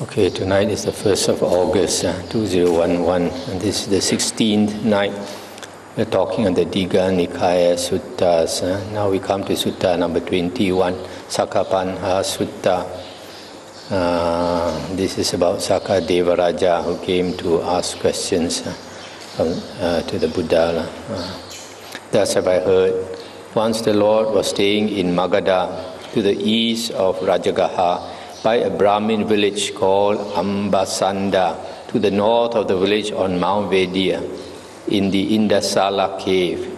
Okay, tonight is the 1st of August uh, 2011, and this is the 16th night. We're talking on the Digha Nikaya Suttas. Uh, now we come to Sutta number 21, Sakkapanha Sutta. Uh, this is about Sakka Devaraja who came to ask questions uh, from, uh, to the Buddha. Uh, thus have I heard, once the Lord was staying in Magadha to the east of Rajagaha by a Brahmin village called Ambasanda to the north of the village on Mount Vedia in the Indasala cave.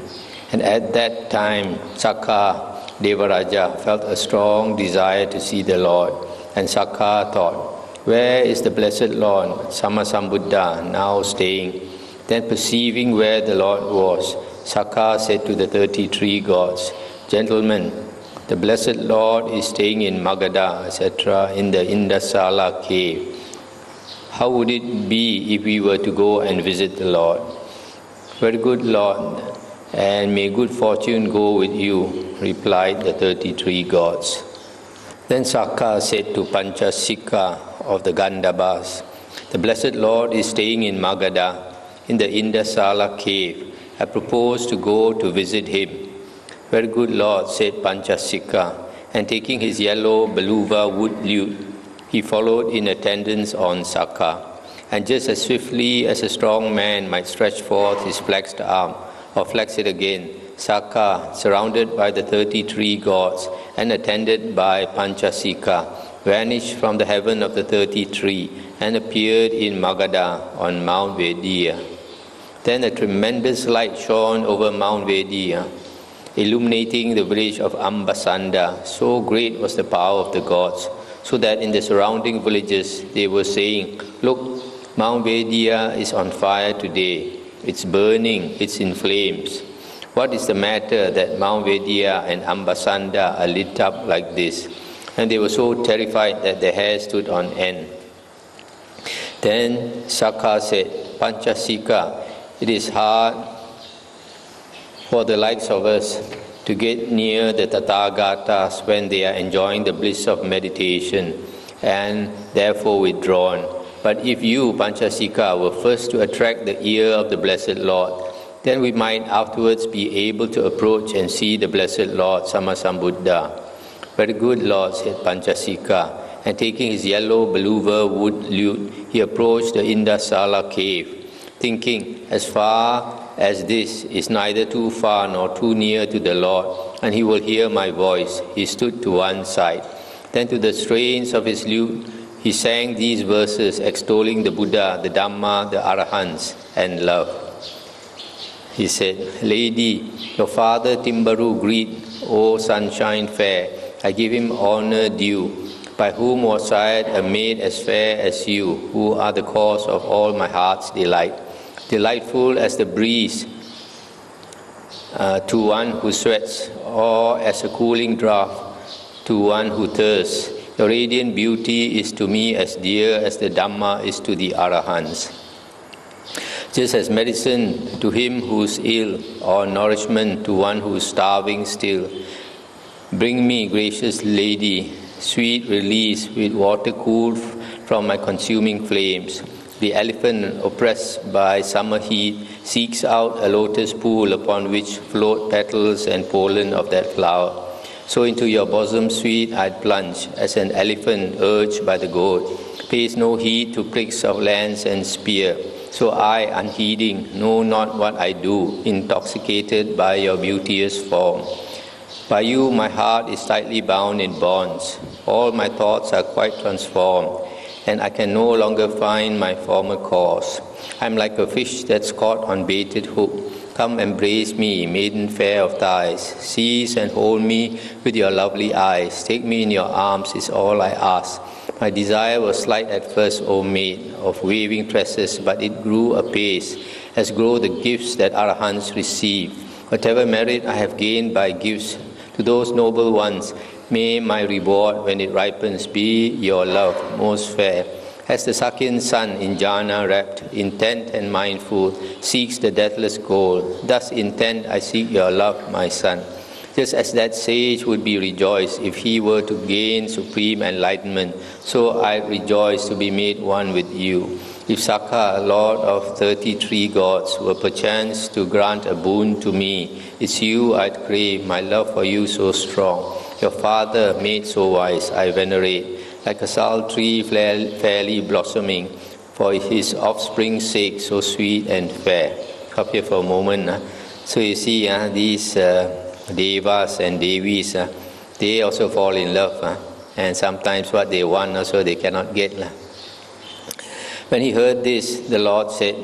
And at that time, Sakka Devaraja felt a strong desire to see the Lord. And Sakka thought, Where is the blessed Lord, Sammasambuddha, now staying? Then perceiving where the Lord was, Sakka said to the 33 gods, Gentlemen, the blessed Lord is staying in Magadha, etc., in the Indasala cave. How would it be if we were to go and visit the Lord? Very good, Lord, and may good fortune go with you, replied the 33 gods. Then Sakka said to Panchasika of the Gandhabbas, The blessed Lord is staying in Magadha, in the Indasala cave. I propose to go to visit him. Very good Lord, said Panchasika, and taking his yellow beluva wood lute, he followed in attendance on Sakka. And just as swiftly as a strong man might stretch forth his flexed arm or flex it again, Sakka, surrounded by the 33 gods and attended by Panchasika, vanished from the heaven of the 33 and appeared in Magadha on Mount Vedia. Then a tremendous light shone over Mount Vedia illuminating the village of Ambasanda. So great was the power of the gods, so that in the surrounding villages they were saying, Look, Mount Vedia is on fire today. It's burning, it's in flames. What is the matter that Mount Vedia and Ambasanda are lit up like this? And they were so terrified that their hair stood on end. Then Sakka said, Panchasika, it is hard for the likes of us to get near the Tathagatas when they are enjoying the bliss of meditation and therefore withdrawn. But if you, Panchasika, were first to attract the ear of the Blessed Lord, then we might afterwards be able to approach and see the Blessed Lord, Sammasambuddha. Very good, Lord, said Panchasika. And taking his yellow beluva wood lute, he approached the Indasala cave, thinking, as far as this is neither too far nor too near to the Lord, and he will hear my voice. He stood to one side. Then, to the strains of his lute, he sang these verses extolling the Buddha, the Dhamma, the Arahants, and love. He said, Lady, your father Timbaru greet, O sunshine fair, I give him honor due. By whom was I a maid as fair as you, who are the cause of all my heart's delight? Delightful as the breeze uh, to one who sweats, or as a cooling draught to one who thirsts. Your radiant beauty is to me as dear as the Dhamma is to the Arahants. Just as medicine to him who's ill, or nourishment to one who's starving still. Bring me, gracious lady, sweet release with water cooled from my consuming flames. The elephant, oppressed by summer heat, seeks out a lotus pool upon which float petals and pollen of that flower. So into your bosom sweet I'd plunge, as an elephant urged by the goad, pays no heed to pricks of lance and spear. So I, unheeding, know not what I do, intoxicated by your beauteous form. By you my heart is tightly bound in bonds. All my thoughts are quite transformed and I can no longer find my former course. I'm like a fish that's caught on baited hook. Come embrace me, maiden fair of thighs. Seize and hold me with your lovely eyes. Take me in your arms is all I ask. My desire was slight at first, O maid, of waving tresses, but it grew apace, as grow the gifts that Arahants receive. Whatever merit I have gained by gifts to those noble ones, May my reward when it ripens be your love most fair. As the Sakyan sun in jhana wrapped, intent and mindful, seeks the deathless goal, thus intent I seek your love, my son. just as that sage would be rejoiced if he were to gain supreme enlightenment, so I rejoice to be made one with you. If Sakka, Lord of 33 gods, were perchance to grant a boon to me, it's you I'd crave, my love for you so strong. Your father, made so wise, I venerate, like a sal tree fairly blossoming, for his offspring's sake so sweet and fair. Come here for a moment. Uh. So you see, uh, these uh, devas and devis, uh, they also fall in love. Uh, and sometimes what they want also they cannot get. Uh. When he heard this, the Lord said,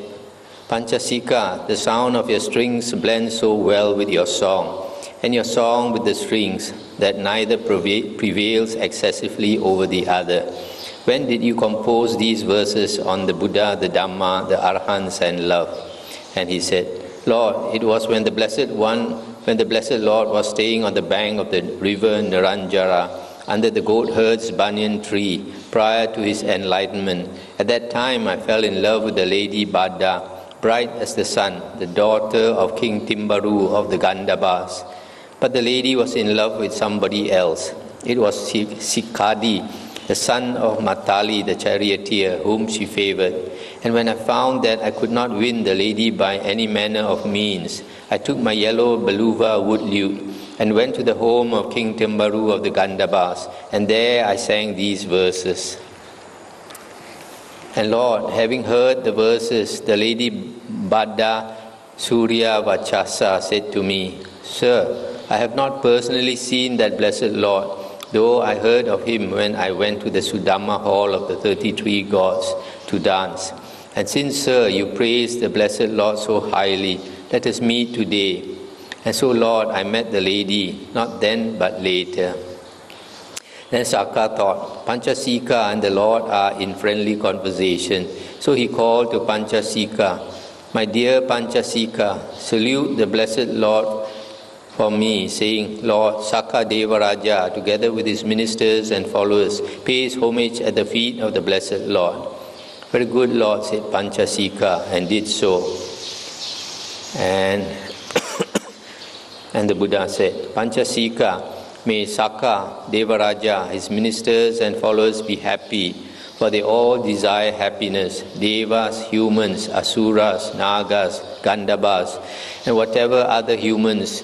Panchasika, the sound of your strings blends so well with your song, and your song with the strings, that neither prevails excessively over the other. When did you compose these verses on the Buddha, the Dhamma, the Arhants, and love? And he said, Lord, it was when the Blessed One, when the Blessed Lord was staying on the bank of the river Neranjara under the goat herd's banyan tree, prior to his enlightenment. At that time, I fell in love with the lady Bhadda, bright as the sun, the daughter of King Timbaru of the Gandhabbas. But the lady was in love with somebody else. It was Sikhaddi, the son of Matali, the charioteer, whom she favored. And when I found that I could not win the lady by any manner of means, I took my yellow beluva wood lute and went to the home of King Timbaru of the Gandhabbas, and there I sang these verses. And Lord, having heard the verses, the lady Bhadda Surya Vachasa said to me, Sir, I have not personally seen that blessed Lord, though I heard of him when I went to the Sudhamma hall of the 33 gods to dance. And since, sir, you praise the blessed Lord so highly, let us meet today and so, Lord, I met the lady, not then but later. Then Sakka thought, Panchasika and the Lord are in friendly conversation. So he called to Panchasika, My dear Panchasika, salute the blessed Lord for me, saying, Lord Sakka Devaraja, together with his ministers and followers, pays homage at the feet of the blessed Lord. Very good, Lord, said Panchasika, and did so. And and the Buddha said, Panchasika, may Sakka, Devaraja, his ministers and followers be happy, for they all desire happiness. Devas, humans, asuras, nagas, gandhabbas, and whatever other humans,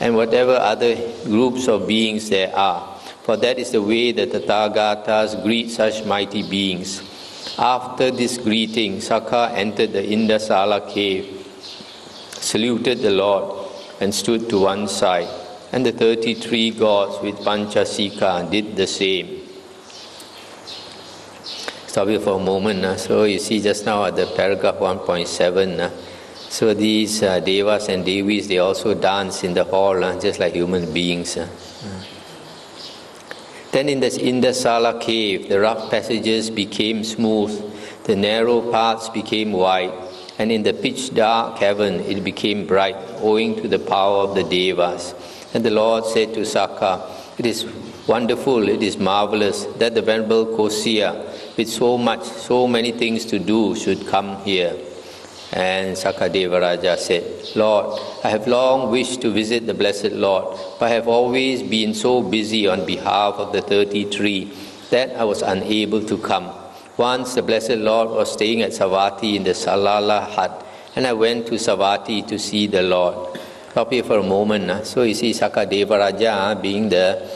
and whatever other groups of beings there are. For that is the way that the Tathagatas greet such mighty beings. After this greeting, Sakka entered the Indasala cave saluted the Lord, and stood to one side. And the 33 gods with Panchasika did the same. Stop here for a moment. Uh. So you see just now at the paragraph 1.7, uh, so these uh, devas and devis, they also dance in the hall, uh, just like human beings. Uh. Then in, the Sala cave, the rough passages became smooth, the narrow paths became wide, and in the pitch dark cavern it became bright, owing to the power of the Devas. And the Lord said to Sakka, It is wonderful, it is marvelous that the Venerable Kosiya, with so much, so many things to do, should come here. And Sakadevaraja said, Lord, I have long wished to visit the Blessed Lord, but I have always been so busy on behalf of the 33 that I was unable to come. Once the Blessed Lord was staying at Savatthi in the Salala hut, and I went to Savatthi to see the Lord. Stop here for a moment. So you see Sakka Devaraja being the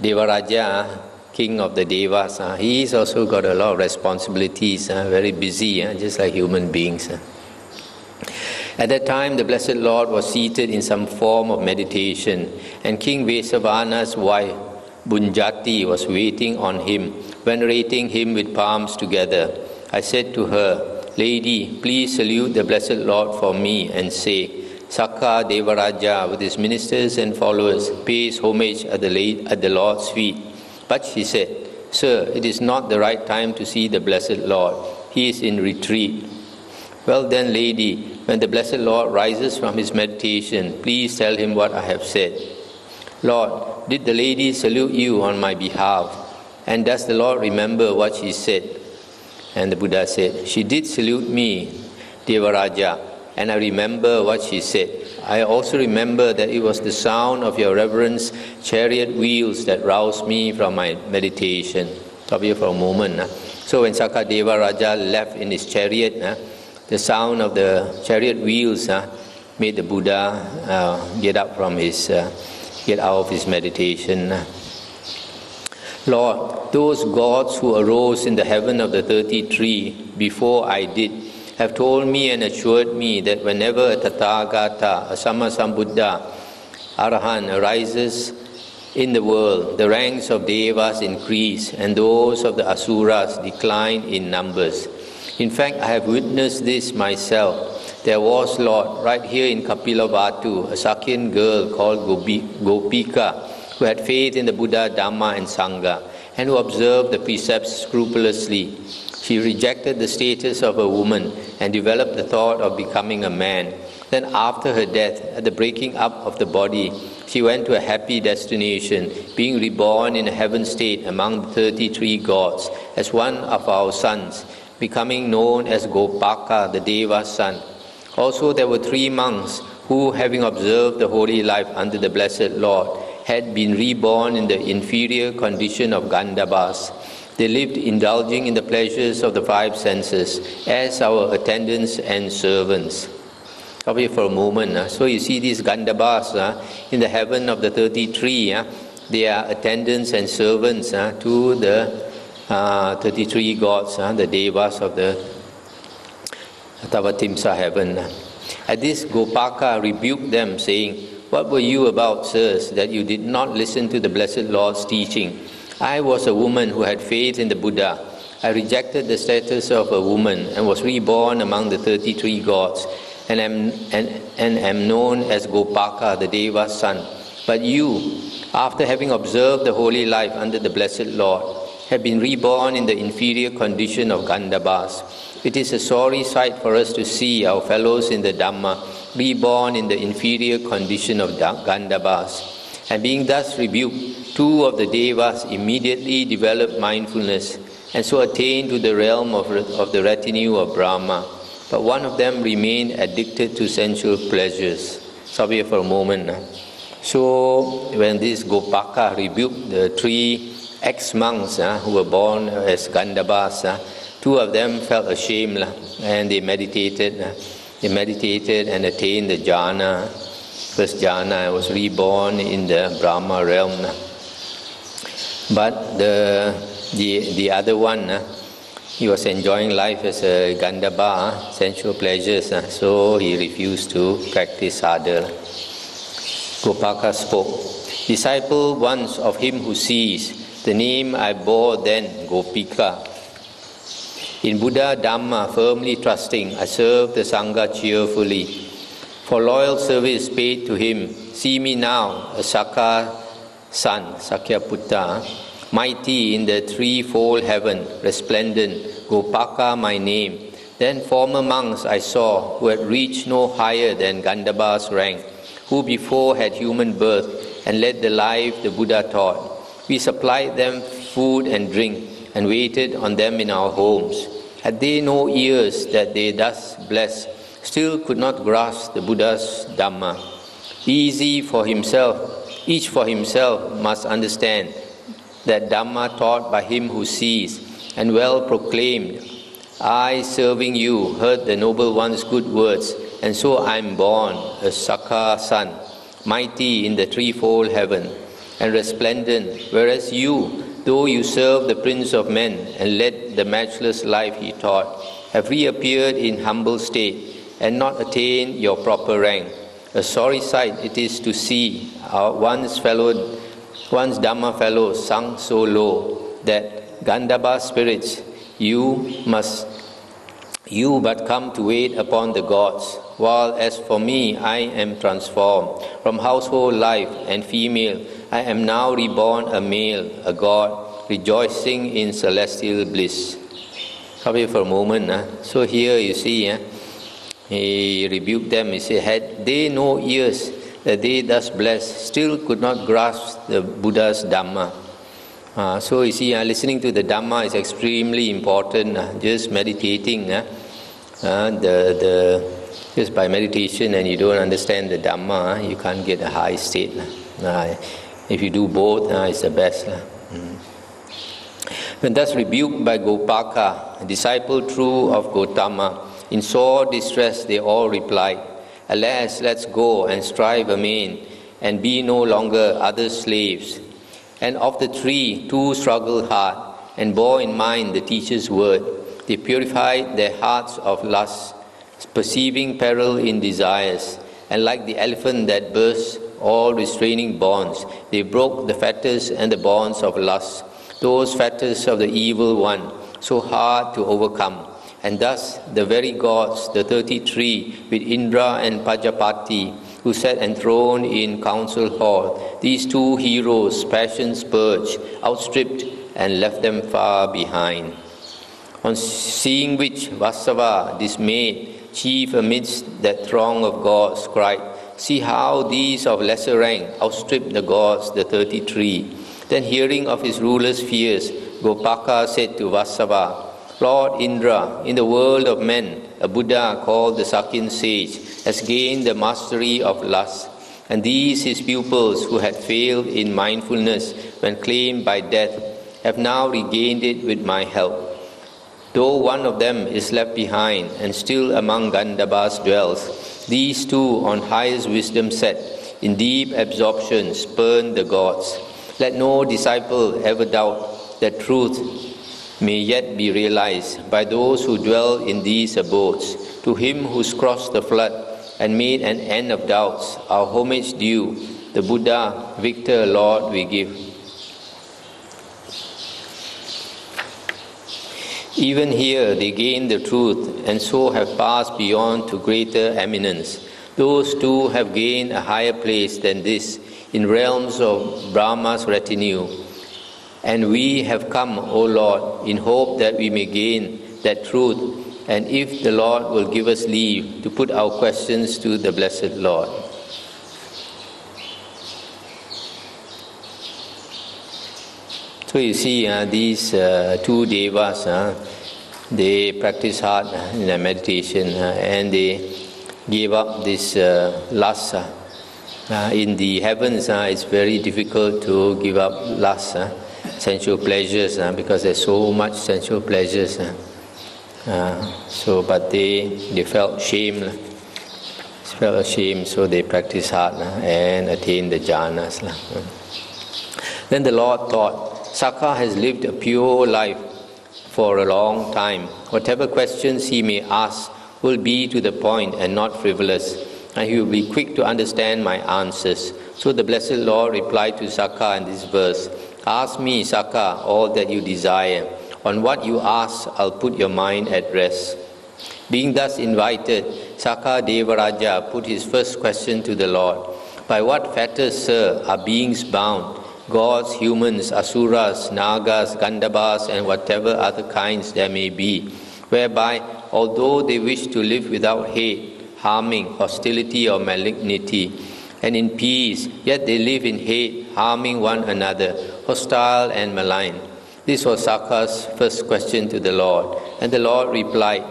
Devaraja, king of the Devas. Uh, he's also got a lot of responsibilities, uh, very busy, uh, just like human beings. At that time, the Blessed Lord was seated in some form of meditation, and King Vesavana's wife, Bhunjati, was waiting on him venerating him with palms together. I said to her, Lady, please salute the Blessed Lord for me and say, Sakka Devaraja with his ministers and followers pays homage at the, at the Lord's feet. But she said, Sir, it is not the right time to see the Blessed Lord. He is in retreat. Well then, lady, when the Blessed Lord rises from his meditation, please tell him what I have said. Lord, did the lady salute you on my behalf? And does the Lord remember what she said? And the Buddha said, She did salute me, Devaraja, and I remember what she said. I also remember that it was the sound of your reverence chariot wheels that roused me from my meditation. Stop here for a moment. Nah. So when Sakadeva Raja left in his chariot, nah, the sound of the chariot wheels nah, made the Buddha uh, get up from his, uh, get out of his meditation. Lord, those gods who arose in the heaven of the 33 before I did have told me and assured me that whenever a Tathagata, a Sammasambuddha, Arahant arises in the world, the ranks of Devas increase and those of the Asuras decline in numbers. In fact, I have witnessed this myself. There was, Lord, right here in Kapilavatthu, a Sakyan girl called Gopika who had faith in the Buddha, Dhamma, and Sangha, and who observed the precepts scrupulously. She rejected the status of a woman and developed the thought of becoming a man. Then, after her death, at the breaking up of the body, she went to a happy destination, being reborn in a heaven state among the 33 gods as one of our sons, becoming known as Gopaka, the Deva's son. Also, there were three monks who, having observed the holy life under the Blessed Lord, had been reborn in the inferior condition of Gandhabbas. They lived indulging in the pleasures of the five senses as our attendants and servants. Here for a moment. Uh. So you see these Gandhabbas uh, in the heaven of the 33. Uh, they are attendants and servants uh, to the uh, 33 gods, uh, the devas of the Tavatimsa heaven. At this, Gopaka rebuked them, saying, what were you about, sirs, that you did not listen to the Blessed Lord's teaching? I was a woman who had faith in the Buddha. I rejected the status of a woman and was reborn among the 33 gods and am, and, and am known as Gopaka, the Deva's son. But you, after having observed the holy life under the Blessed Lord, have been reborn in the inferior condition of Gandhabbas. It is a sorry sight for us to see our fellows in the Dhamma reborn in the inferior condition of Gandhabbas. And being thus rebuked, two of the Devas immediately developed mindfulness and so attained to the realm of, of the retinue of Brahma. But one of them remained addicted to sensual pleasures. Stop here for a moment. So when this Gopaka rebuked the three ex-monks uh, who were born as Gandhabbas, uh, two of them felt ashamed uh, and they meditated. Uh, he meditated and attained the jhana. First jhana was reborn in the Brahma realm. But the, the, the other one, uh, he was enjoying life as a Gandhabba, sensual pleasures, uh, so he refused to practice sadhana. Gopaka spoke. Disciple once of him who sees, the name I bore then, Gopika, in Buddha Dhamma, firmly trusting, I serve the Sangha cheerfully. For loyal service paid to him, see me now, a Saka son, Sakyaputta, mighty in the threefold heaven, resplendent, Gopaka my name. Then former monks I saw who had reached no higher than Gandhabba's rank, who before had human birth and led the life the Buddha taught. We supplied them food and drink and waited on them in our homes. Had they no ears that they thus bless, still could not grasp the Buddha's Dhamma. Easy for himself, each for himself must understand that Dhamma taught by him who sees and well proclaimed. I, serving you, heard the noble one's good words, and so I am born, a Saka son, mighty in the threefold heaven, and resplendent, whereas you, though you serve the Prince of Men and led the matchless life he taught, have reappeared in humble state and not attain your proper rank. A sorry sight it is to see our one's fellow, one's Dhamma fellow sunk so low that Gandhabba spirits, you must, you but come to wait upon the gods, while as for me, I am transformed from household life and female I am now reborn a male, a god, rejoicing in celestial bliss. Here for a moment. Huh? So here you see, huh? He rebuked them. He said, had they no ears that they thus blessed, still could not grasp the Buddha's Dhamma. Uh, so you see, uh, listening to the Dhamma is extremely important. Uh, just meditating, uh, the, the Just by meditation and you don't understand the Dhamma, you can't get a high state. Uh, if you do both, uh, it's the best. Mm. When thus rebuked by Gopaka, disciple true of Gotama, in sore distress they all replied, Alas, let's go and strive amain, and be no longer other slaves. And of the three, two struggled hard, and bore in mind the teacher's word. They purified their hearts of lust perceiving peril in desires, and like the elephant that bursts all restraining bonds, they broke the fetters and the bonds of lust, those fetters of the evil one, so hard to overcome. And thus the very gods, the thirty three, with Indra and Pajapati, who sat enthroned in council hall, these two heroes, passions purged, outstripped, and left them far behind. On seeing which, Vasava, dismayed, chief amidst that throng of gods, cried, See how these of lesser rank outstrip the gods, the thirty three. Then, hearing of his ruler's fears, Gopaka said to Vasava, Lord Indra, in the world of men, a Buddha called the Sakyan sage has gained the mastery of lust. And these his pupils who had failed in mindfulness when claimed by death have now regained it with my help. Though one of them is left behind and still among Gandhabbas dwells, these two on highest wisdom set, in deep absorption spurn the gods. Let no disciple ever doubt that truth may yet be realized by those who dwell in these abodes. To him who's crossed the flood and made an end of doubts, our homage due, the Buddha, Victor, Lord, we give. Even here they gain the truth and so have passed beyond to greater eminence. Those too have gained a higher place than this in realms of Brahma's retinue. And we have come, O Lord, in hope that we may gain that truth, and if the Lord will give us leave to put our questions to the blessed Lord. So you see, uh, these uh, two devas, uh, they practice hard in their meditation uh, and they gave up this uh, lust. Uh, in the heavens, it's very difficult to give up lust, sensual pleasures, ah, because there's so much sensual pleasures. Ah. Ah, so, but they they felt shame, felt ashamed, so they practice hard and attained the jhanas. Then the Lord thought, Sakka has lived a pure life for a long time. Whatever questions he may ask will be to the point and not frivolous, and he will be quick to understand my answers. So the Blessed Lord replied to Sakka in this verse Ask me, Sakka, all that you desire. On what you ask, I'll put your mind at rest. Being thus invited, Sakka Devaraja put his first question to the Lord By what fetters, sir, are beings bound? gods, humans, asuras, nagas, gandhabbas, and whatever other kinds there may be, whereby, although they wish to live without hate, harming, hostility, or malignity, and in peace, yet they live in hate, harming one another, hostile and malign. This was Sakka's first question to the Lord, and the Lord replied,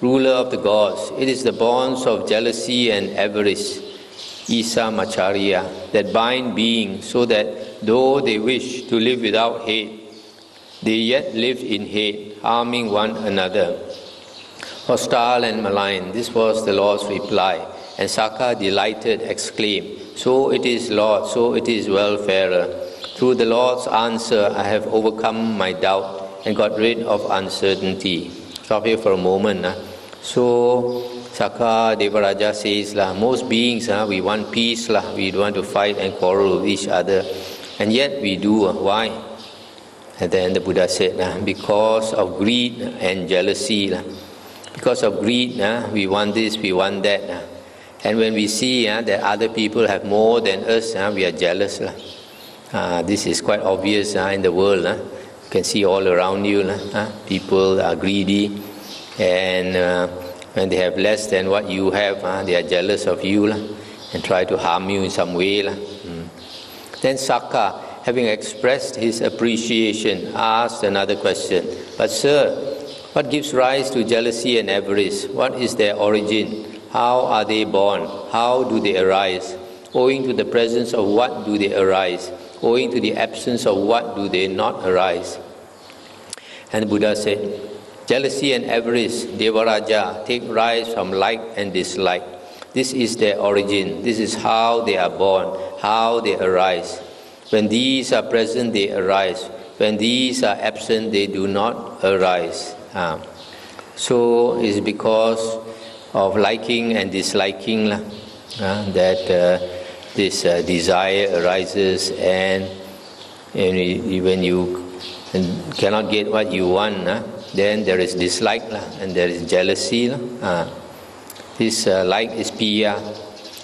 Ruler of the gods, it is the bonds of jealousy and avarice, Issa Macchariya, that bind beings so that though they wish to live without hate, they yet live in hate, harming one another. Hostile and malign, this was the Lord's reply. And Sakka, delighted, exclaimed, So it is, Lord, so it is, welfarer. Through the Lord's answer, I have overcome my doubt and got rid of uncertainty. Stop here for a moment. Huh? So, Sakka Devaraja says, lah, most beings, huh, we want peace, lah, we don't want to fight and quarrel with each other. And yet we do. Ah. Why? And then the Buddha said, because of greed and jealousy. Because of greed, we want this, we want that. And when we see that other people have more than us, we are jealous. Uh, this is quite obvious ah, in the world. Ah. You can see all around you. People are greedy. And uh, when they have less than what you have, they are jealous of you and try to harm you in some way. Hmm. Then Sakka, having expressed his appreciation, asked another question But, sir, what gives rise to jealousy and avarice? What is their origin? How are they born? How do they arise? Owing to the presence of what do they arise? Owing to the absence of what do they not arise? And Buddha said, Jealousy and avarice, Devaraja, take rise from like and dislike. This is their origin. This is how they are born, how they arise. When these are present, they arise. When these are absent, they do not arise. Uh, so it's because of liking and disliking uh, that uh, this uh, desire arises, and, and when you cannot get what you want, then there is dislike and there is jealousy. Uh, this uh, like is piya,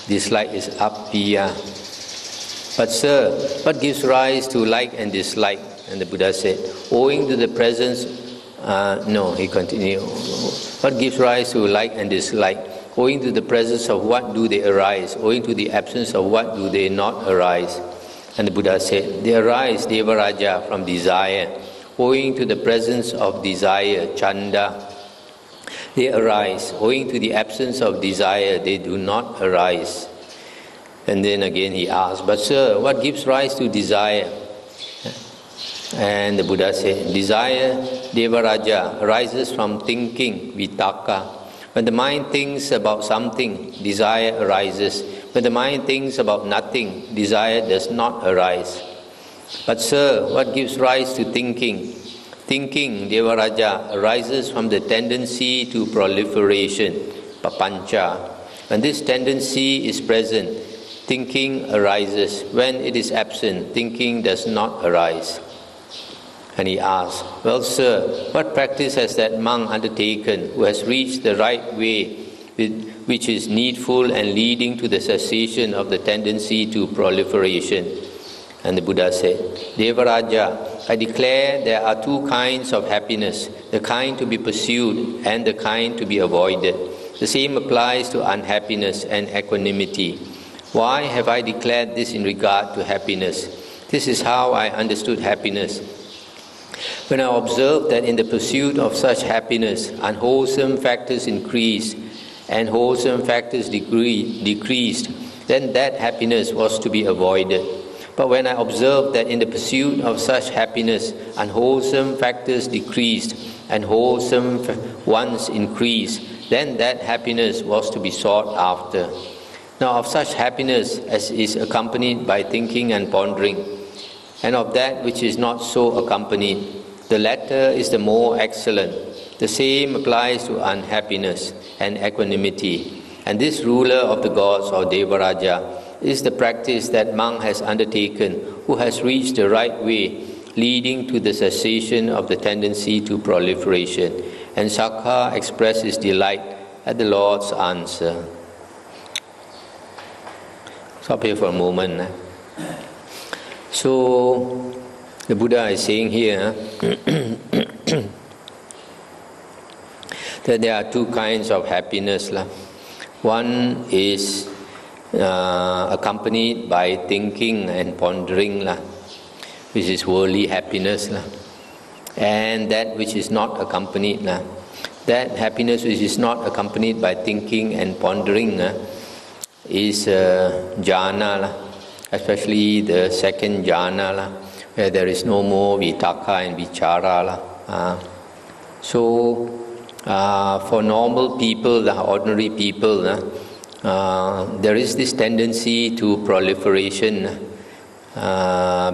dislike is appiya. But, sir, what gives rise to like and dislike? And the Buddha said, owing to the presence, uh, no, he continued, what gives rise to like and dislike? Owing to the presence of what do they arise? Owing to the absence of what do they not arise? And the Buddha said, they arise, Devaraja, from desire. Owing to the presence of desire, Chanda, they arise. Owing to the absence of desire, they do not arise. And then again he asked, But sir, what gives rise to desire? And the Buddha said, Desire, Devaraja, arises from thinking, vitakka. When the mind thinks about something, desire arises. When the mind thinks about nothing, desire does not arise. But, sir, what gives rise to thinking? Thinking, Devaraja, arises from the tendency to proliferation, papancha. When this tendency is present, thinking arises. When it is absent, thinking does not arise. And he asked, Well, sir, what practice has that monk undertaken who has reached the right way, which is needful and leading to the cessation of the tendency to proliferation? And the Buddha said, Devaraja, I declare there are two kinds of happiness the kind to be pursued and the kind to be avoided. The same applies to unhappiness and equanimity. Why have I declared this in regard to happiness? This is how I understood happiness. When I observed that in the pursuit of such happiness, unwholesome factors increased and wholesome factors decreased, then that happiness was to be avoided. But when I observed that in the pursuit of such happiness, unwholesome factors decreased and wholesome ones increased, then that happiness was to be sought after. Now, of such happiness as is accompanied by thinking and pondering, and of that which is not so accompanied, the latter is the more excellent. The same applies to unhappiness and equanimity. And this ruler of the gods, or Devaraja, is the practice that monk has undertaken who has reached the right way, leading to the cessation of the tendency to proliferation. And Sakka expressed his delight at the Lord's answer. Stop here for a moment. Eh? So, the Buddha is saying here that there are two kinds of happiness. One is uh, accompanied by thinking and pondering, lah, which is worldly happiness. Lah. And that which is not accompanied, lah, that happiness which is not accompanied by thinking and pondering lah, is uh, jhana, lah, especially the second jhana, lah, where there is no more vitakka and vichara. Lah. Uh, so, uh, for normal people, the ordinary people, uh, there is this tendency to proliferation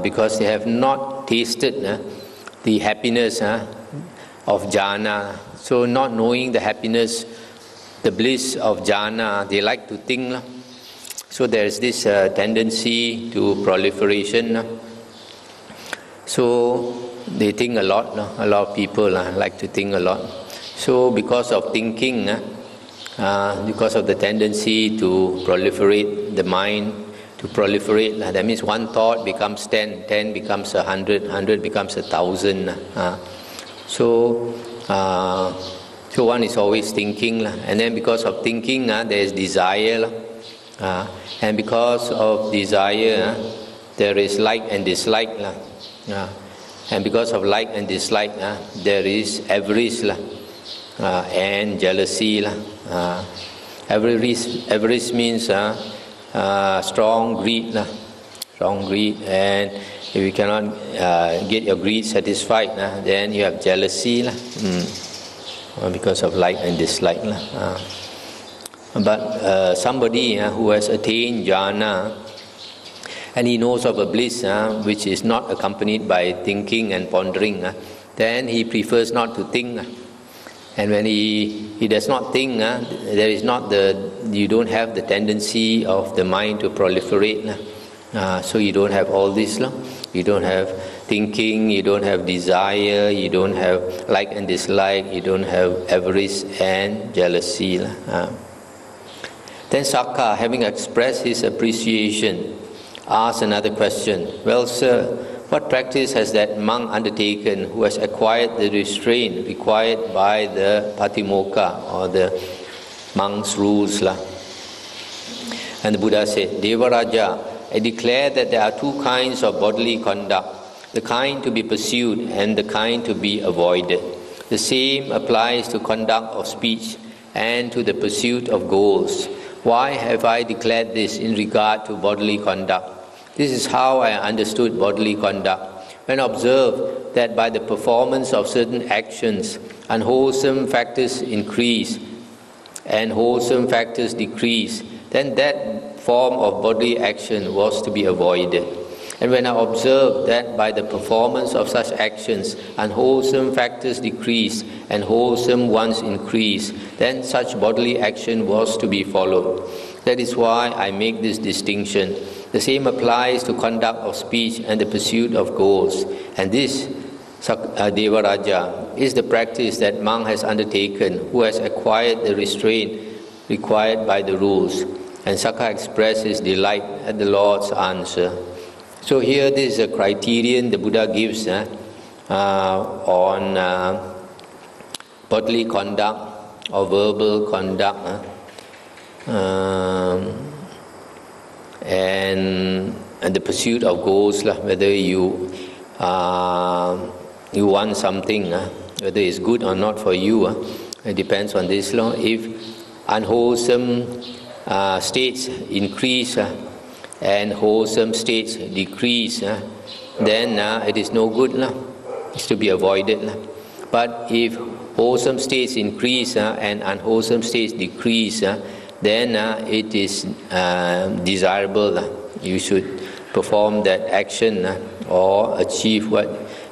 because they have not tasted the happiness of jhana. So, not knowing the happiness, the bliss of jhana, they like to think. So, there is this uh, tendency to proliferation. So, they think a lot. A lot of people like to think a lot. So, because of thinking, uh, because of the tendency to proliferate the mind, to proliferate. Uh, that means one thought becomes 10, 10 becomes a 100, 100 becomes a 1,000. Uh, so, uh, so one is always thinking. And then because of thinking, uh, there is desire. Uh, and because of desire, uh, there is like and dislike. Uh, and because of like and dislike, uh, there is avarice uh, and jealousy. Uh, Avarice, avarice means uh, strong greed, uh, strong greed, and if you cannot get your greed satisfied, uh, then you have jealousy, mm, because of like and dislike. Uh. But uh, somebody uh, who has attained jhana and he knows of a bliss uh, which is not accompanied by thinking and pondering, uh, then he prefers not to think. Uh. And when he, he does not think, uh, there is not the, you don't have the tendency of the mind to proliferate. Uh, so you don't have all this. No? You don't have thinking, you don't have desire, you don't have like and dislike, you don't have avarice and jealousy. Uh. Then Sakka, having expressed his appreciation, asked another question. Well, sir, what practice has that monk undertaken who has acquired the restraint required by the Patimokkha or the monk's rules? And the Buddha said, Devaraja, I declare that there are two kinds of bodily conduct the kind to be pursued and the kind to be avoided. The same applies to conduct of speech and to the pursuit of goals. Why have I declared this in regard to bodily conduct? This is how I understood bodily conduct. When observed that by the performance of certain actions, unwholesome factors increase and wholesome factors decrease, then that form of bodily action was to be avoided. And when I observed that by the performance of such actions, unwholesome factors decrease and wholesome ones increase, then such bodily action was to be followed. That is why I make this distinction. The same applies to conduct of speech and the pursuit of goals. And this, uh, Devaraja, is the practice that monk has undertaken who has acquired the restraint required by the rules. And Sakka expressed his delight at the Lord's answer. So here this is a criterion the Buddha gives uh, uh, on uh, bodily conduct or verbal conduct. Um, and, and the pursuit of goals, whether you, uh, you want something, uh, whether it's good or not for you, uh, it depends on this law. If unwholesome uh, states increase and wholesome states decrease, uh, then uh, it is no good. Uh, it's to be avoided. Uh. But if wholesome states increase uh, and unwholesome states decrease, uh, then uh, it is uh, desirable. Uh, you should perform that action uh, or achieve what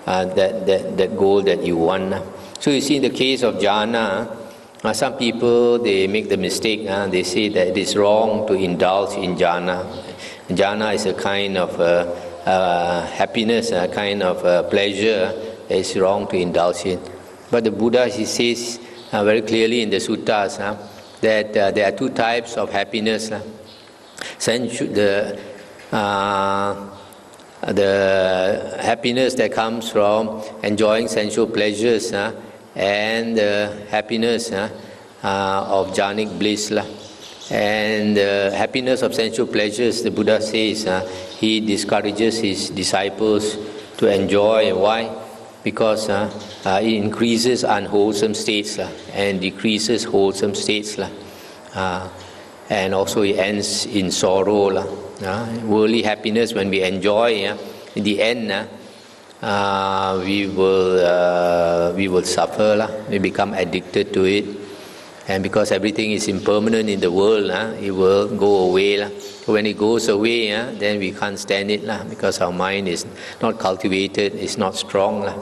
uh, that, that, that goal that you want. Uh. So you see in the case of jhana, uh, some people they make the mistake, uh, they say that it is wrong to indulge in jhana. Jhana is a kind of uh, uh, happiness, a kind of uh, pleasure. It's wrong to indulge in. But the Buddha, he says uh, very clearly in the suttas, uh, that uh, there are two types of happiness. Sensu- the, uh, the happiness that comes from enjoying sensual pleasures and the happiness uh, uh, of jhanic bliss. Uh, and the happiness of sensual pleasures, the Buddha says, uh, he discourages his disciples to enjoy. Why? because uh, uh, it increases unwholesome states uh, and decreases wholesome states. Uh, and also it ends in sorrow. Uh, worldly happiness, when we enjoy, uh, in the end, uh, we, will, uh, we will suffer, uh, we become addicted to it. And because everything is impermanent in the world, uh, it will go away. Uh. When it goes away, uh, then we can't stand it uh, because our mind is not cultivated, it's not strong. Uh.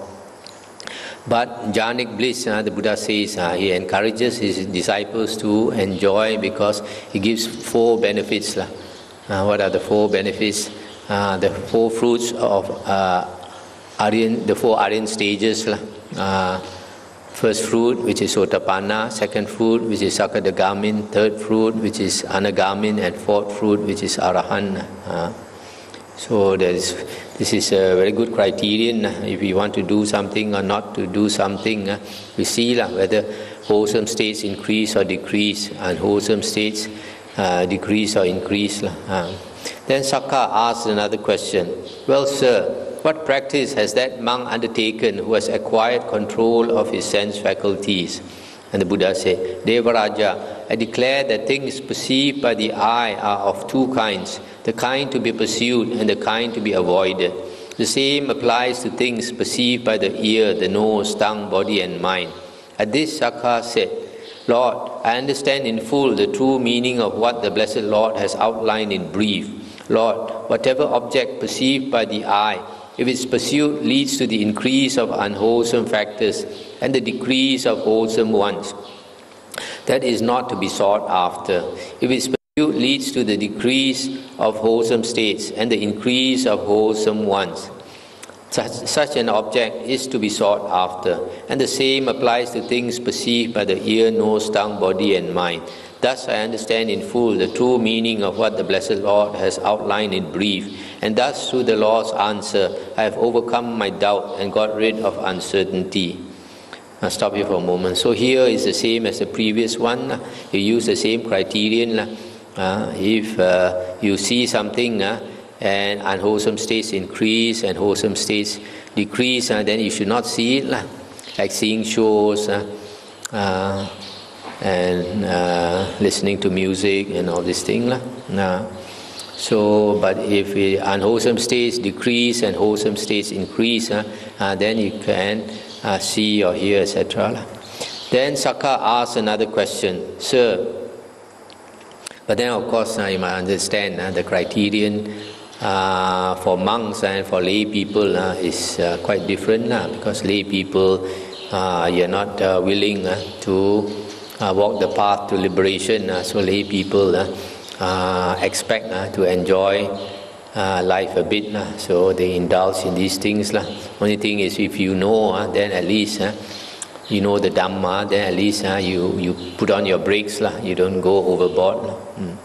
But jhanic bliss, uh, the Buddha says, uh, he encourages his disciples to enjoy because he gives four benefits. Uh, what are the four benefits? The four fruits of uh, Aryan, the four Aryan stages. Uh, first fruit, which is Sotapanna, second fruit, which is Sakadagamin, third fruit, which is Anagamin, and fourth fruit, which is Arahant. Uh, so there is this is a very good criterion if we want to do something or not to do something. We see whether wholesome states increase or decrease, and wholesome states uh, decrease or increase. Uh. Then Sakka asked another question. Well, sir, what practice has that monk undertaken who has acquired control of his sense faculties? And the Buddha said, Devaraja, I declare that things perceived by the eye are of two kinds the kind to be pursued and the kind to be avoided. The same applies to things perceived by the ear, the nose, tongue, body, and mind. At this, Sakka said, Lord, I understand in full the true meaning of what the Blessed Lord has outlined in brief. Lord, whatever object perceived by the eye, if its pursuit leads to the increase of unwholesome factors and the decrease of wholesome ones, that is not to be sought after. If its pursuit leads to the decrease of wholesome states and the increase of wholesome ones, such, such an object is to be sought after, and the same applies to things perceived by the ear, nose, tongue, body, and mind. Thus, I understand in full the true meaning of what the Blessed Lord has outlined in brief, and thus, through the Lord's answer, I have overcome my doubt and got rid of uncertainty. I'll stop here for a moment. So here is the same as the previous one. You use the same criterion. Uh, if uh, you see something uh, and unwholesome states increase and wholesome states decrease, then you should not see it. Like seeing shows uh, uh, and listening to music and all these things. So, but if unwholesome states decrease and wholesome states increase, then you can uh, see or hear, etc. Then Sakka asked another question, Sir, but then of course uh, you must understand uh, the criterion uh, for monks and for lay people uh, is uh, quite different because lay people you're not willing to walk the path to liberation. so lay people expect to enjoy uh, life a bit. Uh, so they indulge in these things. Uh. Only thing is, if you know, uh, then at least uh, you know the Dhamma, then at least uh, you, you put on your brakes. Uh, you don't go overboard. Mm.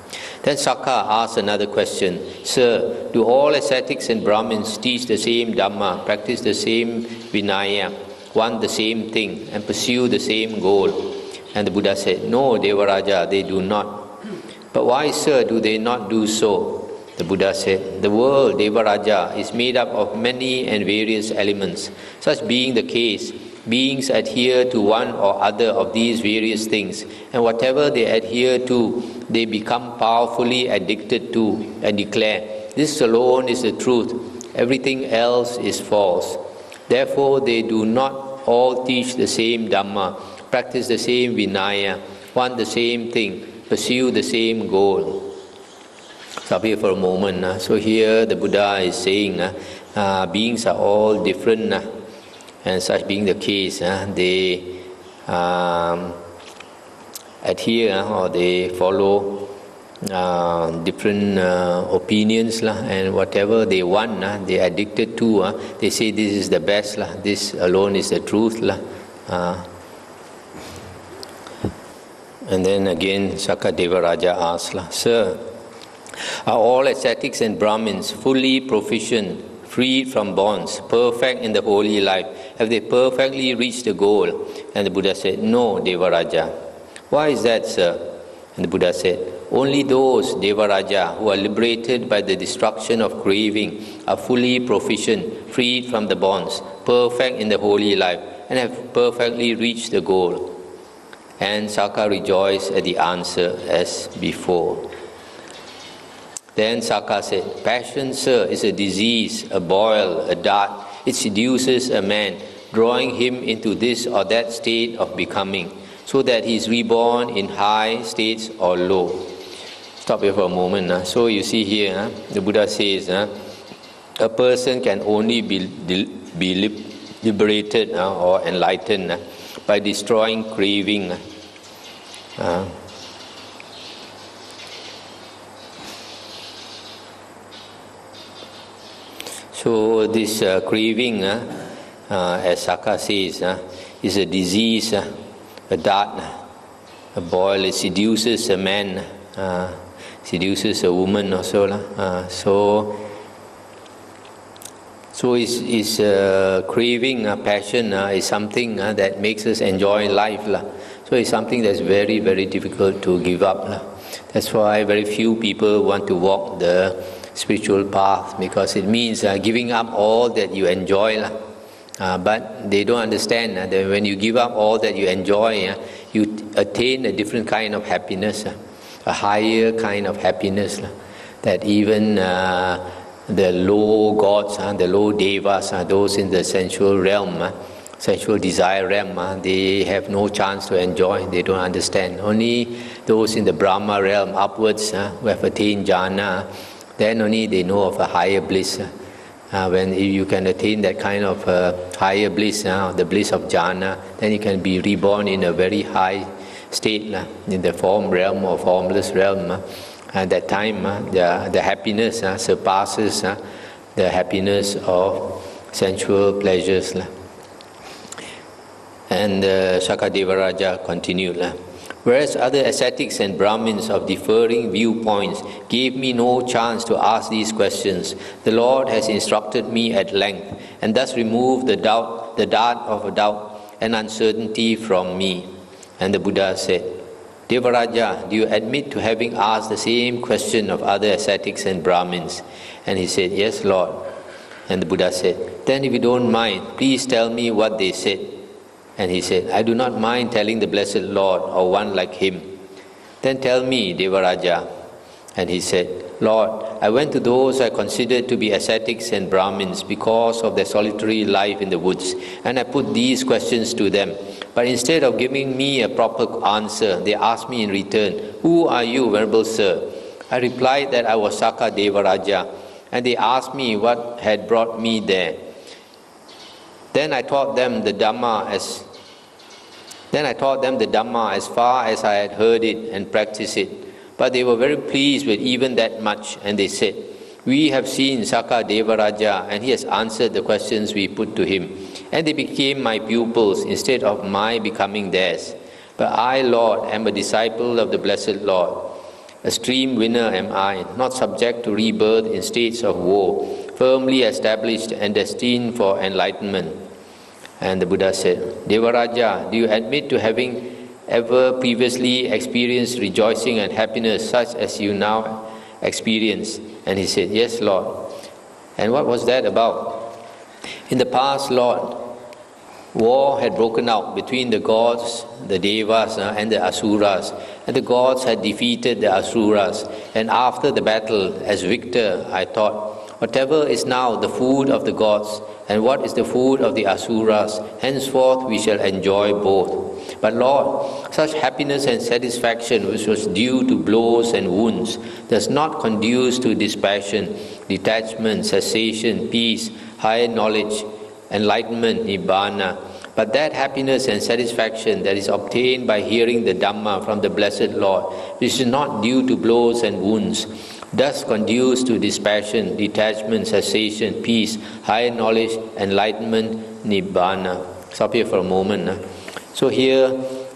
Then Sakka asked another question Sir, do all ascetics and Brahmins teach the same Dhamma, practice the same Vinaya, want the same thing, and pursue the same goal? And the Buddha said, No, Devaraja, they do not. But why, sir, do they not do so? The Buddha said, The world, Devaraja, is made up of many and various elements. Such being the case, beings adhere to one or other of these various things, and whatever they adhere to, they become powerfully addicted to and declare, This alone is the truth, everything else is false. Therefore, they do not all teach the same Dhamma, practice the same Vinaya, want the same thing, pursue the same goal. Stop here for a moment. Uh. So here the Buddha is saying uh, uh, beings are all different. Uh, and such being the case, uh, they um, adhere or they follow uh, different uh, opinions lah, and whatever they want, they addicted to. Uh, they say this is the best. lah. this alone is the truth. lah. Uh, and then again, Sakadeva Raja asked, Sir, are all ascetics and Brahmins fully proficient, freed from bonds, perfect in the holy life? Have they perfectly reached the goal? And the Buddha said, No, Devaraja. Why is that, sir? And the Buddha said, Only those, Devaraja, who are liberated by the destruction of craving are fully proficient, freed from the bonds, perfect in the holy life, and have perfectly reached the goal. And Sakka rejoiced at the answer as before. Then Sakka said, Passion, sir, is a disease, a boil, a dart. It seduces a man, drawing him into this or that state of becoming, so that he is reborn in high states or low. Stop here for a moment. Huh? So you see here, huh? the Buddha says, huh? a person can only be, be liberated or enlightened by destroying craving. Uh, So this uh, craving, uh, uh, as Sakka says, uh, is a disease, uh, a dart, a boil. It seduces a man, seduces a woman also. So, so is is uh, craving, uh, passion uh, is something uh, that makes us enjoy life. Uh. So it's something that's very very difficult to give up. That's why very few people want to walk the spiritual path because it means uh, giving up all that you enjoy. Uh, but they don't understand uh, that when you give up all that you enjoy, you attain a different kind of happiness, a higher kind of happiness that even the low gods, and the low devas, and those in the sensual realm, sensual desire realm, they have no chance to enjoy, they don't understand. Only those in the Brahma realm upwards who have attained jhana, then only they know of a higher bliss. Uh, when you can attain that kind of uh, higher bliss, uh, the bliss of jhana, then you can be reborn in a very high state, uh, in the form realm or formless realm. At that time, uh, the, the happiness uh, surpasses the happiness of sensual pleasures. And uh, Shakadevaraja continued. Uh, Whereas other ascetics and Brahmins of differing viewpoints gave me no chance to ask these questions, the Lord has instructed me at length and thus removed the doubt, the dart of doubt and uncertainty from me. And the Buddha said, Devaraja, do you admit to having asked the same question of other ascetics and Brahmins? And he said, Yes, Lord. And the Buddha said, Then if you don't mind, please tell me what they said. And he said, I do not mind telling the Blessed Lord or one like him. Then tell me, Devaraja. And he said, Lord, I went to those I considered to be ascetics and Brahmins because of their solitary life in the woods, and I put these questions to them. But instead of giving me a proper answer, they asked me in return, Who are you, Venerable Sir? I replied that I was Sakka Devaraja, and they asked me what had brought me there. Then I taught them the Dhamma as then I taught them the Dhamma as far as I had heard it and practiced it. But they were very pleased with even that much, and they said, We have seen Sakka Devaraja, and he has answered the questions we put to him. And they became my pupils instead of my becoming theirs. But I, Lord, am a disciple of the Blessed Lord. A stream winner am I, not subject to rebirth in states of woe, firmly established and destined for enlightenment. And the Buddha said, Devaraja, do you admit to having ever previously experienced rejoicing and happiness such as you now experience? And he said, Yes, Lord. And what was that about? In the past, Lord, war had broken out between the gods, the devas, uh, and the asuras. And the gods had defeated the asuras. And after the battle, as victor, I thought, whatever is now the food of the gods and what is the food of the Asuras. Henceforth we shall enjoy both. But Lord, such happiness and satisfaction which was due to blows and wounds does not conduce to dispassion, detachment, cessation, peace, higher knowledge, enlightenment, nibbana. But that happiness and satisfaction that is obtained by hearing the Dhamma from the Blessed Lord, which is not due to blows and wounds, thus conduce to dispassion, detachment, cessation, peace, higher knowledge, enlightenment, nibbana. Stop here for a moment. So here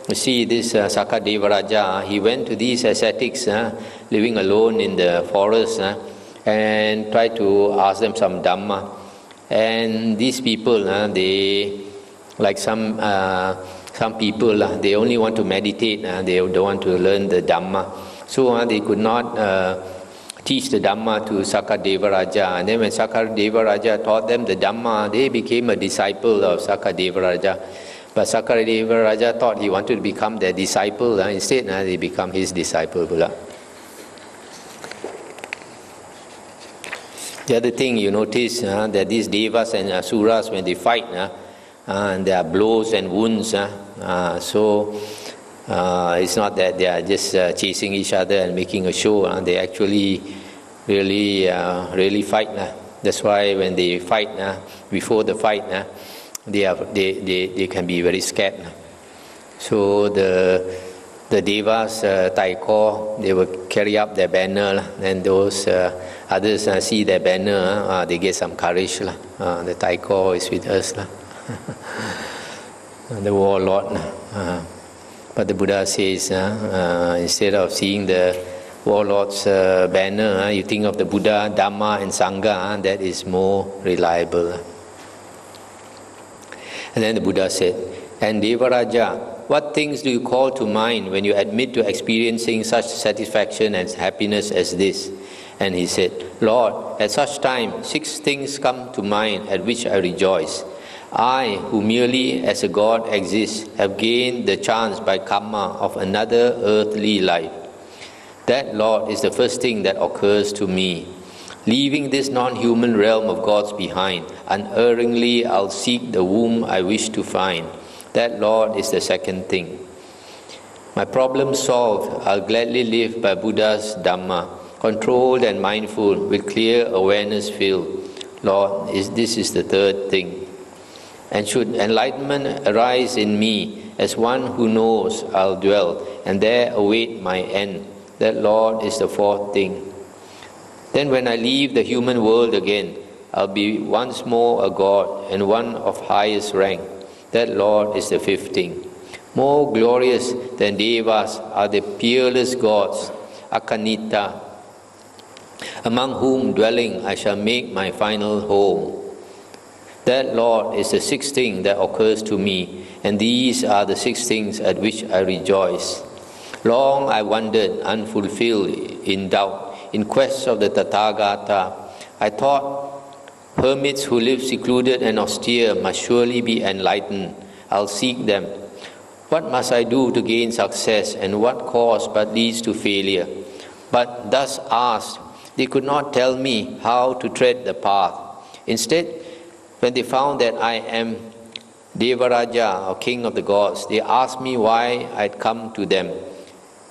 you see this uh, Sakadevaraja, he went to these ascetics uh, living alone in the forest uh, and tried to ask them some Dhamma. And these people, uh, they, like some, uh, some people, uh, they only want to meditate, uh, they don't want to learn the Dhamma. So uh, they could not uh, teach the Dhamma to Sakadevaraja. And then when Sakadevaraja taught them the Dhamma, they became a disciple of Sakadeva Raja. But Sakadeva Raja thought he wanted to become their disciple. Uh, instead, uh, they become his disciple. Pula. The other thing you notice uh, that these devas and asuras, when they fight, uh, and there are blows and wounds. Uh, so uh, it's not that they are just uh, chasing each other and making a show. Uh, they actually really, uh, really fight. Uh. That's why when they fight, uh, before the fight, uh, they, are, they, they, they can be very scared. Uh. So the, the devas, uh, Taiko, they will carry up their banner. And those uh, others uh, see their banner, uh, they get some courage. Uh, the Taiko is with us. the warlord. Uh, but the Buddha says, uh, uh, instead of seeing the warlord's uh, banner, you think of the Buddha, Dhamma, and Sangha, that is more reliable. And then the Buddha said, And Devaraja, what things do you call to mind when you admit to experiencing such satisfaction and happiness as this? And he said, Lord, at such time, six things come to mind at which I rejoice. I, who merely as a god exists, have gained the chance by karma of another earthly life. That, Lord, is the first thing that occurs to me. Leaving this non human realm of gods behind, unerringly I'll seek the womb I wish to find. That, Lord, is the second thing. My problem solved, I'll gladly live by Buddha's Dhamma, controlled and mindful, with clear awareness filled. Lord, is, this is the third thing. And should enlightenment arise in me as one who knows I'll dwell, and there await my end. That, Lord, is the fourth thing. Then, when I leave the human world again, I'll be once more a God and one of highest rank. That, Lord, is the fifth thing. More glorious than Devas are the peerless gods, Akanittha, among whom dwelling I shall make my final home. That, Lord, is the sixth thing that occurs to me, and these are the six things at which I rejoice. Long I wandered, unfulfilled, in doubt, in quest of the Tathagata. I thought hermits who live secluded and austere must surely be enlightened. I'll seek them. What must I do to gain success, and what cause but leads to failure? But thus asked, they could not tell me how to tread the path. Instead, when they found that I am Devaraja, or king of the gods, they asked me why I had come to them.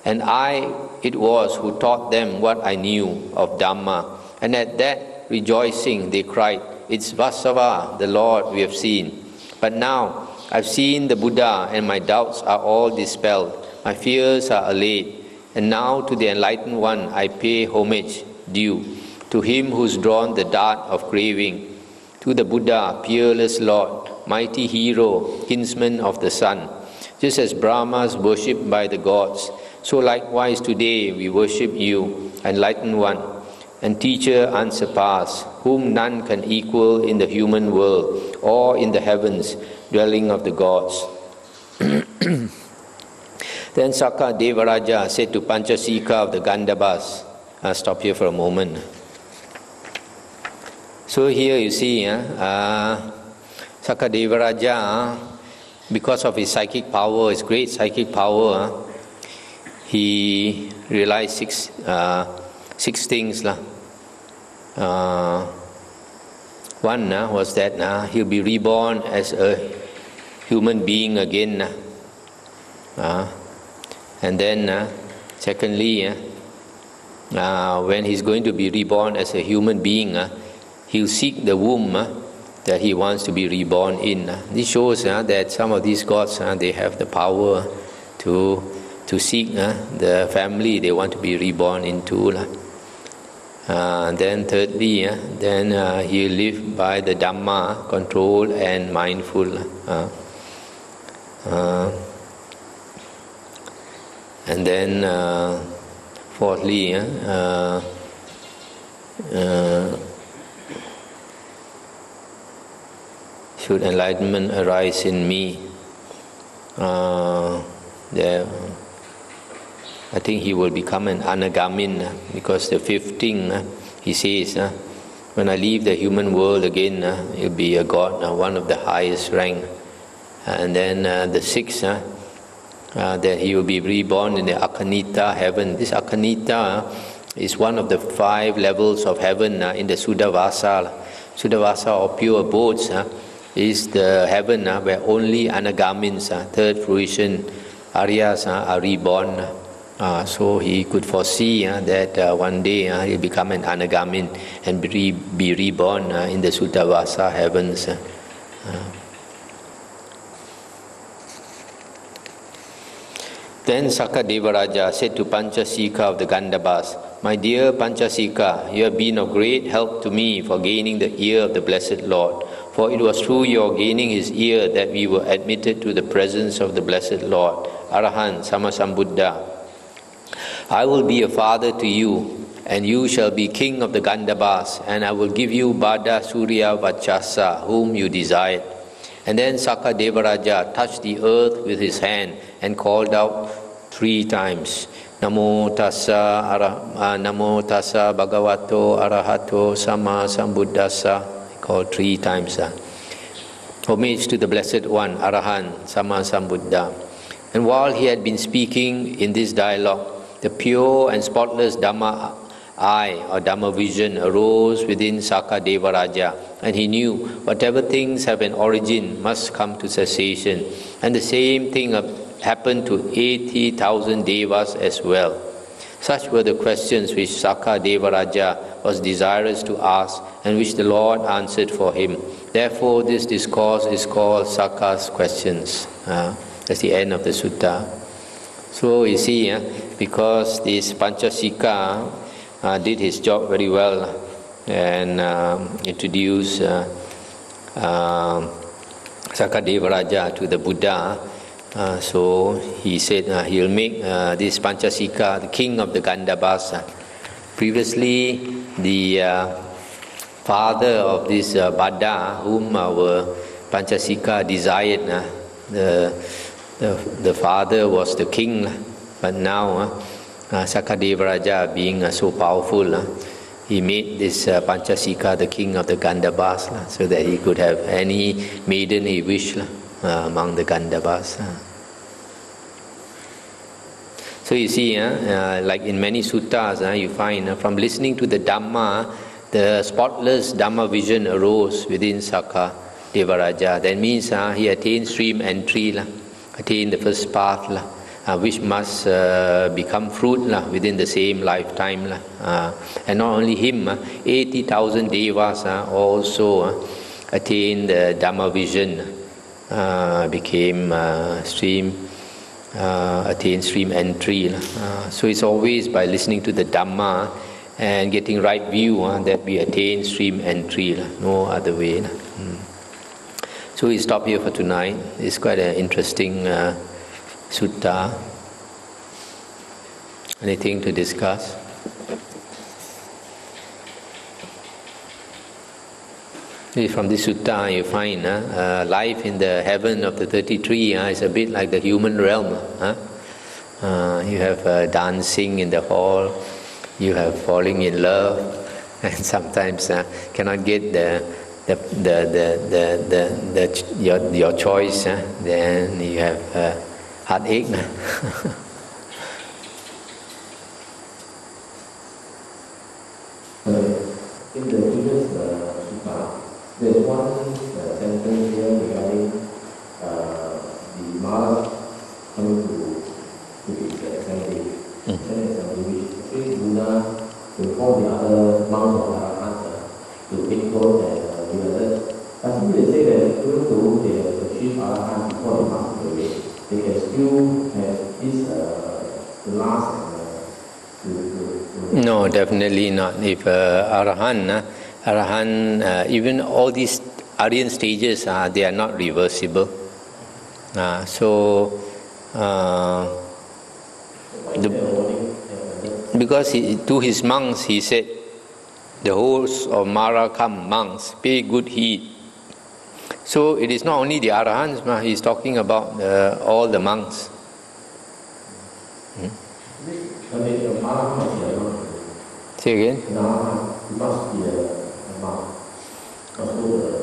And I it was who taught them what I knew of Dhamma. And at that rejoicing they cried, It's Vasava, the Lord we have seen. But now I've seen the Buddha, and my doubts are all dispelled. My fears are allayed. And now to the enlightened one I pay homage due, to him who's drawn the dart of craving, to the Buddha, peerless Lord, mighty hero, kinsman of the sun. Just as Brahma's worshipped by the gods, so likewise today we worship you, enlightened one, and teacher unsurpassed, whom none can equal in the human world or in the heavens, dwelling of the gods. then Sakka Devaraja said to Panchasika of the Gandhabbas, I'll stop here for a moment. So here you see, uh, uh, Sakadevaraja, because of his psychic power, his great psychic power, he realized six, uh, six things. Uh, one uh, was that uh, he'll be reborn as a human being again. Uh, and then, uh, secondly, uh, when he's going to be reborn as a human being, uh, he'll seek the womb uh, that he wants to be reborn in. Uh. This shows uh, that some of these gods, they have the power to to seek the family they want to be reborn into. Uh, then thirdly, then uh, he live by the Dhamma, control and mindful. Uh, and then fourthly, should enlightenment arise in me, uh, there I think he will become an anagamin uh, because the fifth thing uh, he says, when I leave the human world again, he'll be a god, one of the highest rank. And then uh, the sixth, uh, that he will be reborn in the Akanittha heaven. This Akanittha is one of the five levels of heaven uh, in the Suddhavasa. Suddhavasa or pure abodes is the heaven where only anagamins, third fruition, Aryas are reborn. Uh, so he could foresee uh, that uh, one day uh, he'll become an anagamin and be, be reborn uh, in the Suddhavasa heavens. Uh. Then Sakadevaraja said to Panchasika of the Gandhabbas, My dear Panchasika, you have been of great help to me for gaining the ear of the Blessed Lord. For it was through your gaining his ear that we were admitted to the presence of the Blessed Lord, Arahant Sammasambuddha. I will be a father to you, and you shall be king of the Gandhabbas, and I will give you Bhadda Surya Vachasa, whom you desired. And then Sakka Devaraja touched the earth with his hand and called out three times. Namo tassa, ara, uh, namo tassa bhagavato arahato sama sambuddhasa. Called three times. Uh. Homage to the Blessed One, Arahan, Sama Sambuddha. And while he had been speaking in this dialogue, the pure and spotless Dhamma eye or Dhamma vision arose within Sakka Devaraja, and he knew whatever things have an origin must come to cessation. And the same thing happened to 80,000 devas as well. Such were the questions which Sakka Devaraja was desirous to ask and which the Lord answered for him. Therefore, this discourse is called Sakka's questions. Uh, that's the end of the sutta. So you see, uh, because this Panchasika uh, did his job very well and um, introduced uh, uh, Sakadevaraja to the Buddha. Uh, so he said uh, he'll make uh, this Panchasika the king of the Gandhabbas. Previously, the uh, father of this uh, Bada, whom our Panchasika desired, the, the, the father was the king, but now uh, Sakadevaraja being uh, so powerful, uh, he made this uh, Panchasika the king of the Gandhabas uh, so that he could have any maiden he wished uh, among the Gandhabas. Uh. So you see, uh, uh, like in many suttas, uh, you find uh, from listening to the Dhamma, the spotless Dhamma vision arose within Sakka Devaraja. That means uh, he attained stream entry, uh, attained the first path. Uh, uh, which must uh, become fruit lah, within the same lifetime. Lah. Uh, and not only him, uh, 80,000 devas uh, also uh, attained the Dhamma vision, uh, became uh, stream, uh, attained stream entry. Uh, so it's always by listening to the Dhamma and getting right view uh, that we attain stream entry, lah. no other way. Mm. So we stop here for tonight. It's quite an interesting uh, sutta. Anything to discuss? From this sutta, you find uh, uh, life in the heaven of the 33 uh, is a bit like the human realm. Uh, you have uh, dancing in the hall, you have falling in love, and sometimes uh, cannot get the the the the the, the, the your your choice. then you have heartache. in the previous uh, sutta, there's one uh, sentence here regarding uh, the Mara coming to, to its assembly. Mm. assembly, which says Buddha will call the other monks of Arahanta to take clothes and uh, the others. I think they say that even though they have achieved Arahant before they pass away, they can still have this uh, last no, definitely not. If uh, Arahan, uh, Arahan, uh, even all these Aryan stages, uh, they are not reversible. Uh, so, uh, the, because he, to his monks, he said, the host of Mara come, monks, pay good heed so it is not only the Arahants, he is talking about uh, all the monks. Hmm? Say again?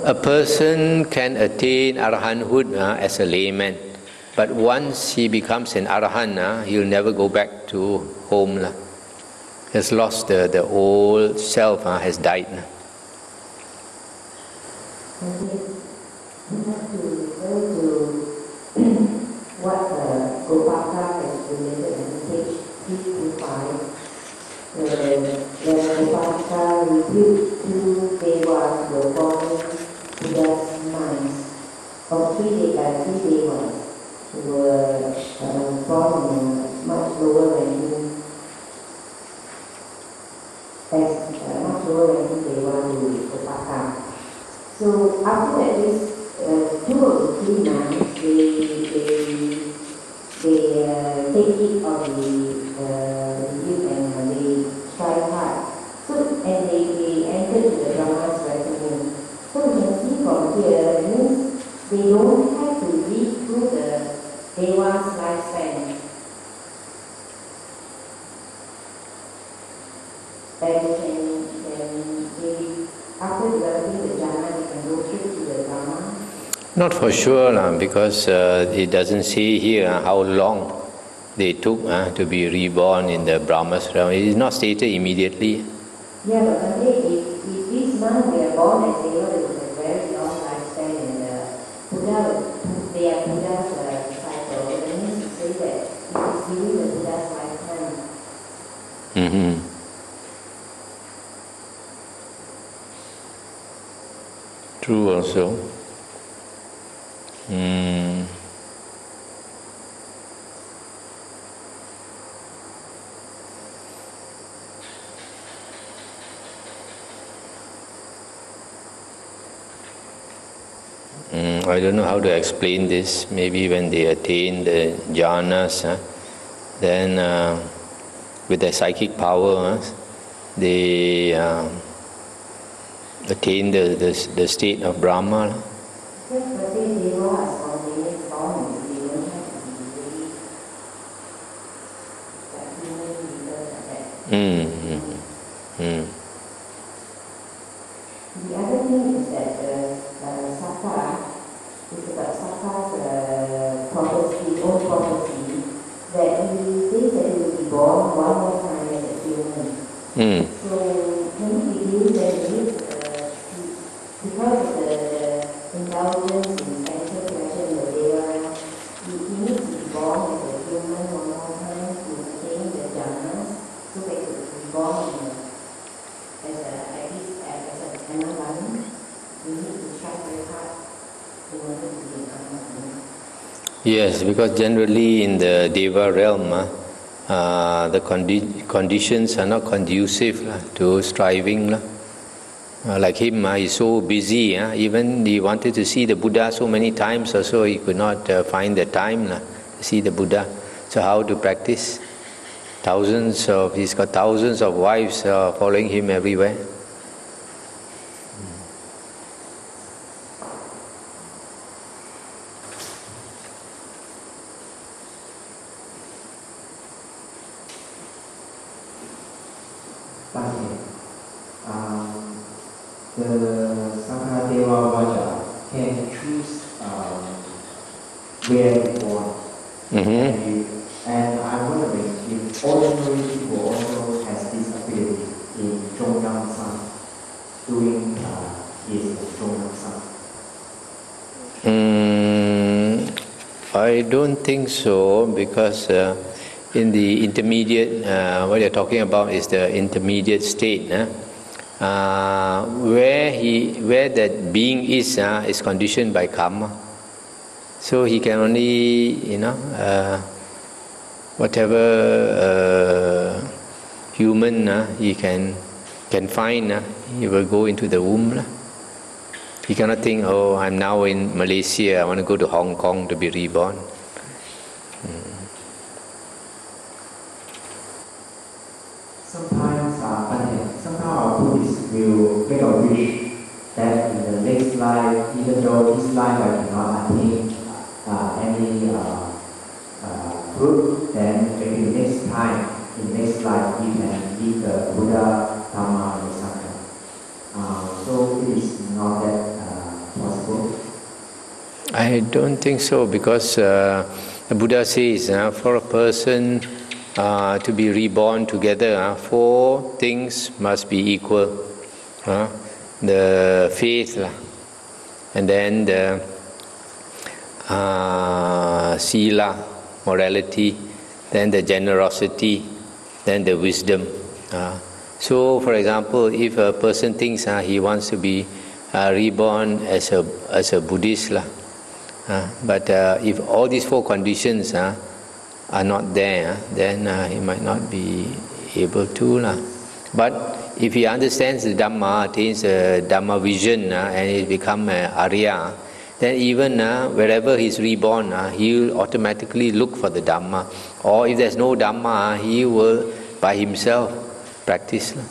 A person can attain arahanthood uh, as a layman, but once he becomes an arahant, uh, he'll never go back to home. Uh. Has lost the, the old self, uh, has died. Uh. What Gopaka has related page 325. Uh, revealed two devas were born to Buddha's minds, or three, uh, three devas who were uh, born in much lower uh, much lower to. So after that, for sure, because uh, it doesn't say here uh, how long they took uh, to be reborn in the Brahma's realm. It is not stated immediately. Yeah, but Sunday, if, if these monks were born as they were with a very long lifespan and uh, Buddha, they are Buddha's uh, disciple, that means to say that it is during the Buddha's lifetime. hmm True also. Mm. Mm, I don't know how to explain this. Maybe when they attain the jhanas, huh, then uh, with their psychic power, huh, they uh, attain the, the, the state of Brahma. Just but they, they were as spontaneous born, they don't have to be really like human leaders like that. Mm, mm, mm. The other thing is that uh, uh, Sakka is about Sakka's uh, prophecy, own prophecy, that he says that he will be born one more time as a human. Mm. So when he believes that he is, uh, he, because of the indulgence in sensual pleasure in the deva, he, he needs to be born as a human one more time to attain the jhanas, so that he will be born in a, as a, at least as a Annavan. We need to try very hard in order to be an Annavan. Yes, because generally in the Deva realm, uh, uh, the condi- conditions are not conducive lah, to striving. Uh, like him, uh, he's so busy. Uh, even he wanted to see the Buddha so many times or so, he could not uh, find the time to see the Buddha. So how to practice? Thousands of he's got thousands of wives uh, following him everywhere. The Sankadeva Vaja can choose um, where to born. hmm And, and I'm wondering if ordinary people also has this ability in Zhongyang San, doing uh, his Zhongyang San. Mm, I don't think so because uh, in the intermediate, uh, what you're talking about is the intermediate state. eh? Uh, where he, where that being is, uh, is conditioned by karma. So he can only, you know, uh, whatever uh, human uh, he can can find, uh, he will go into the womb. He cannot think, oh, I'm now in Malaysia, I want to go to Hong Kong to be reborn. Even though this life I cannot attain uh, any uh, uh, fruit, then maybe next time, in next life, we can meet the Buddha, Dhamma, and Sangha. Uh, so it is not that uh, possible. I don't think so because uh, the Buddha says uh, for a person to be reborn together, four things must be equal. The faith, and then the uh, sila, morality, then the generosity, then the wisdom. Uh, so, for example, if a person thinks uh, he wants to be uh, reborn as a as a Buddhist, lah, uh, but uh, if all these four conditions uh, are not there, uh, then uh, he might not be able to. lah. But if he understands the Dhamma, attains the Dhamma vision, uh, and he become an Arya, then even uh, wherever he's reborn, uh, he will automatically look for the Dhamma. Or if there's no Dhamma, uh, he will by himself practice. lah.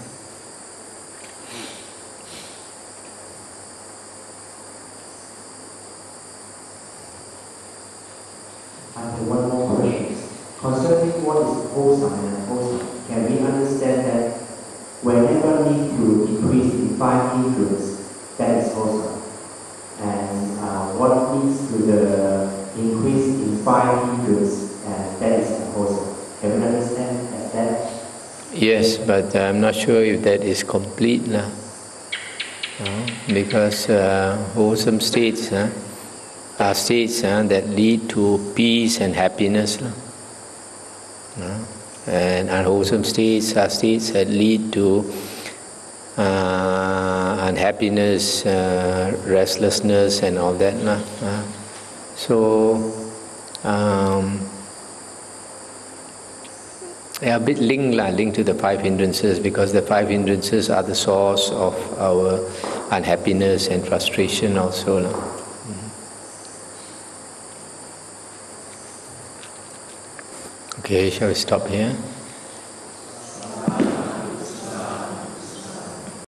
I have one more question. Concerning what is wholesome and unwholesome, can we understand that whenever need to decrease divine influence, that is wholesome? And uh, what need to the increase in five hindrance, and that is wholesome. Can we understand as that? Yes, but I'm not sure if that is complete. No, because uh, wholesome states uh, are states uh, that lead to peace and happiness. No? And unwholesome states are states that lead to uh, unhappiness, uh, restlessness, and all that. Uh, so, um, are a bit linked, linked to the five hindrances because the five hindrances are the source of our unhappiness and frustration also. La. Mm-hmm. Okay, shall we stop here?